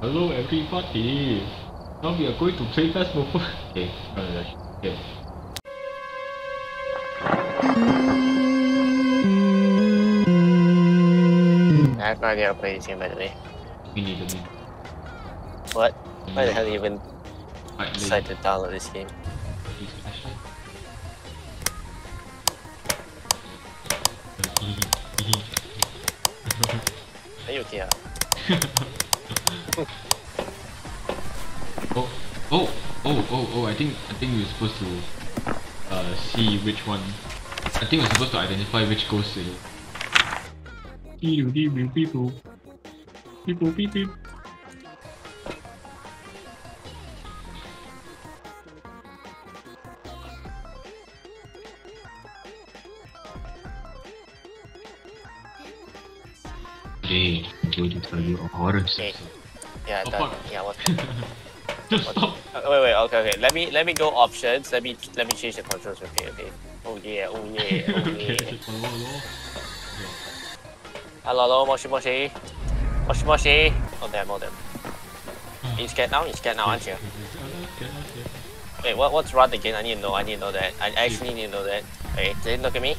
Hello everybody. Now we are going to play Phasmophobia. Okay, no. Okay. I have no idea how to play this game by the way. A minute. What? Why the hell do you even Right, decide to download this game? Are you okay? oh, oh, oh, oh, oh! I think I think we're supposed to uh see which one. I think we're supposed to identify which ghost it is. Beep beep beep beep I'm going to tell you a Okay. Yeah, Oh, done. fuck. Yeah, what? Just what? stop. Uh, wait, wait, okay, okay. Let me let me go options. Let me let me change the controls. Okay, okay. Oh yeah, oh yeah, oh okay, yeah. just follow along. Hello, hello, moshi moshi, moshi moshi. Oh damn, oh damn. You scared now? You scared now, aren't you? Wait, what what's run again? I need to know. I need to know that. I actually need to know that. Wait, didn't look at me.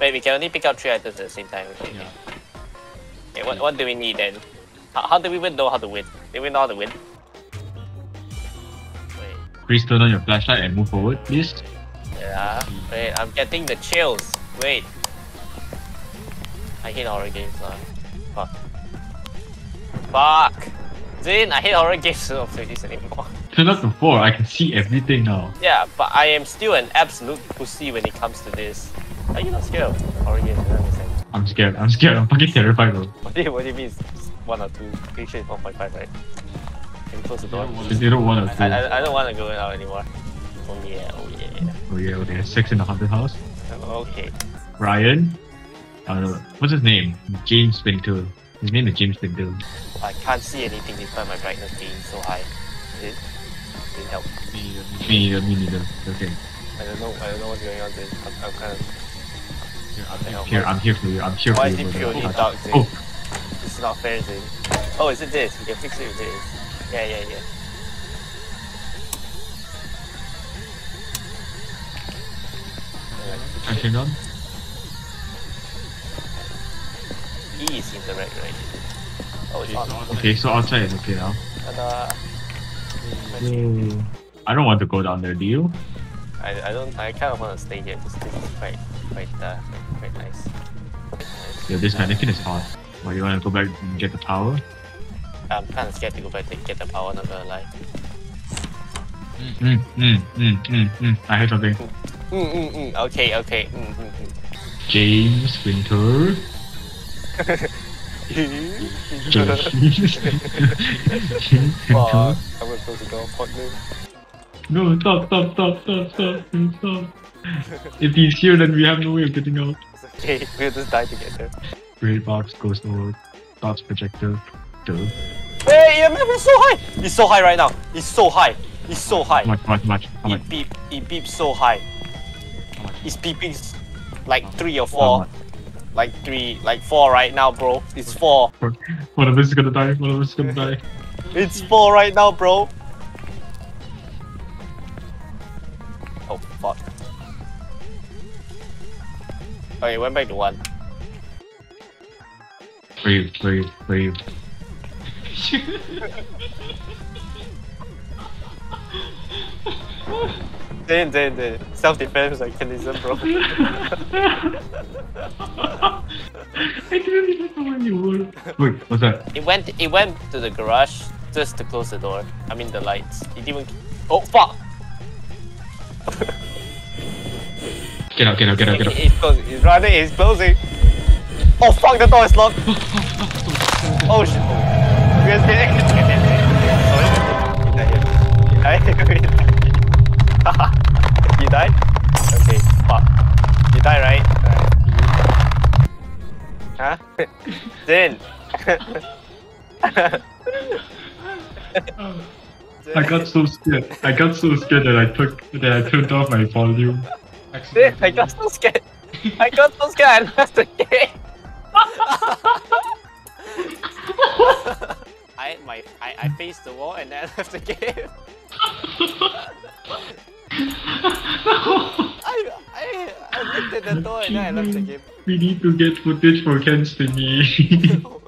Wait, we can only pick up three items at the same time. Okay. yeah. Okay, what, what do we need then? How, how do we even know how to win? Do we know how to win? Wait, Please turn on your flashlight and move forward, please. yeah. Wait, I'm getting the chills. Wait. I hate horror games now. Fuck. Fuck! Zhin, I hate horror games. I don't play this anymore. To 4, I can see everything now. Yeah, but I am still an absolute pussy when it comes to this. Are you not scared of horror? I don't understand. I'm scared, I'm scared, I'm fucking terrified bro. What do you, what do you mean it's one or two? Pretty sure it's 1.5, right? Can you close the door? Zero, one or two. I, I, I don't want to go out anymore. Oh yeah, oh yeah. Oh yeah, oh, there's six in the haunted house. Okay. Ryan. Uh, what's his name? James Pinto. His name is James Pinto. I can't see anything despite my brightness being so high. Is It didn't help. Me neither, me neither. Okay. I don't know. I don't know what's going on. Then I'm, I'm kind of. I'm here, I'm here for you, I'm here Why for is you. it brother. purely oh, dark? Zhin? Oh, This is not fair, Zhin. Oh, is it this? We can fix it with this. Yeah, yeah, yeah. I turned on. E seems correct, right? Oh, it's on. Okay, so outside is okay now. Ta-da. Yay. I don't want to go down there, do you? I, I don't. I kind of want to stay here. because this is quite, quite, uh, quite nice. Yeah, this mannequin is hot. Why do you want to go back and get the power? I'm kind of scared to go back to get the power. Not gonna lie. Mm, mm, mm, mm, mm. I heard something. Mm, mm, mm. Okay, okay. Mm, mm, mm. James Winter. James James Fuck. I'm gonna close the. Fuck me. No, stop, stop, stop, stop, stop, stop. If he's here, then we have no way of getting out. It's okay. We'll just die together. Great box, ghost mode, dots projector. Duh. Hey, EMF is so high! It's so high right now. It's so high. It's so high. Much, much, much? How much? It beep. It beeps so high. How much? It's beeping like three or How four. Much? Like three, like four right now, bro. It's four. One of us is gonna die. One of us is gonna die. It's four right now, bro. Oh fuck. Okay, went back to one. Where you? Where you? Where you? Then, then, then. Self-defense mechanism, bro. I didn't even know where you were. Wait, what's that? it went, it went to the garage just to close the door. I mean the lights. It didn't. Oh fuck! Get out, get out, get out, get out. It- it's closing. It's running. It's closing. Oh fuck! The door is locked. Oh shit! We are staying. Huh? Then. I got so scared. I got so scared that I took that I turned off my volume. Then I got so scared. I got so scared. I left the game. I my I, I faced the wall and then I left the game. I, I The and then I left the game. We need to get footage for Ken's thingy.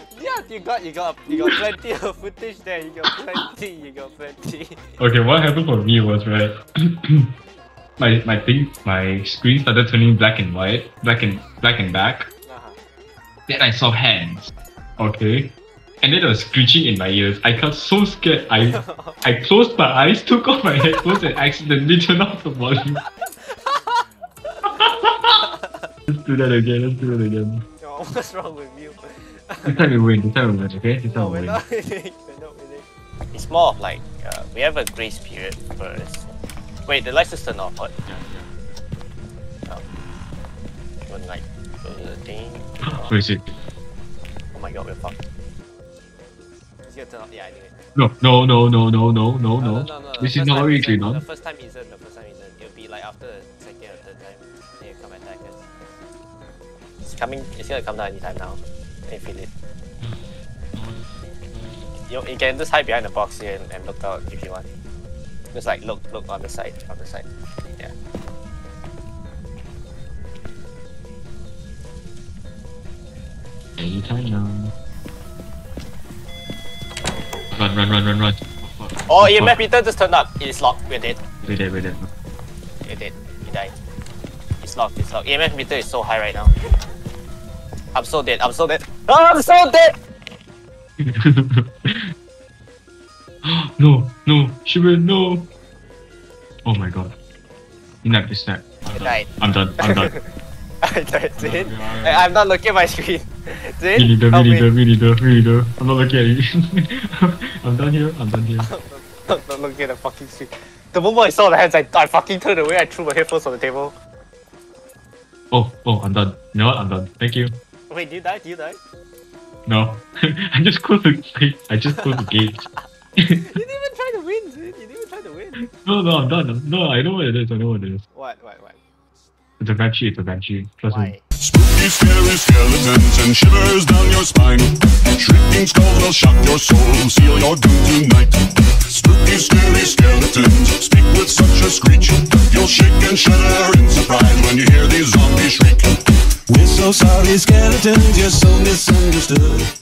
yeah, you got you got you got plenty of footage there. You got plenty. You got plenty. okay, what happened for me was right. my my thing my screen started turning black and white, black and black and back. Uh-huh. Then I saw hands. Okay. And then there was screeching in my ears. I got so scared. I I closed my eyes, took off my headphones, and accidentally turned off the volume. Let's do that again. Let's do it again. Oh, what's wrong with you? This time we win. This time we win. Okay. This time we we're win. not winning. We're not winning. It's more of like uh, we have a grace period first. Wait, the lights just turned off. What? Yeah, Oh. When like go to the thing. yeah. Wait, shit. Oh my god, we're fucked. It's gonna turn off. Yeah, I knew it. No, no, no, no, no, no, no, No, no. no, no, no. This is not time how we isn't- on. The first time isn't. The first time isn't. It'll be like after the second or third time. Then you come attack us. It's coming. It's gonna come down anytime now. You feel it? You, you can just hide behind the box here and, and look out if you want. Just like look look on the side on the side. Yeah. Anytime now. Run, run, run, run, run. Oh, fuck. Oh. EMF meter just turned up. It's locked. We're dead. Wait there, wait there. We're dead. He died. It's locked. It's locked. EMF meter is so high right now. I'm so dead. I'm so dead. Oh, I'm so dead. no, no, Shivan, no. Oh my god. Snap, this snap. I died. I'm done, I'm done. I died. I'm not looking at my screen. Me Zhin, neither, help me me. neither, me neither, me neither. I'm not looking at you. I'm done here, I'm done here. I'm not looking at the fucking screen. The moment I saw the hands, I, I fucking turned away. I threw my headphones on the table. Oh, oh, I'm done. You know what? I'm done. Thank you. Wait, did you die? Did you die? No. I just closed the gate. I just closed the gate. you didn't even try to win, Zhin. You didn't even try to win. No, no, I'm done. No, I know what it is. I know what it is. What? What? What? It's a banshee. It's a banshee. Trust me. Why? Spooky, scary skeletons and shivers down your spine. Shrieking skulls will shock your soul, seal your doom tonight. These skeletons, you're so misunderstood.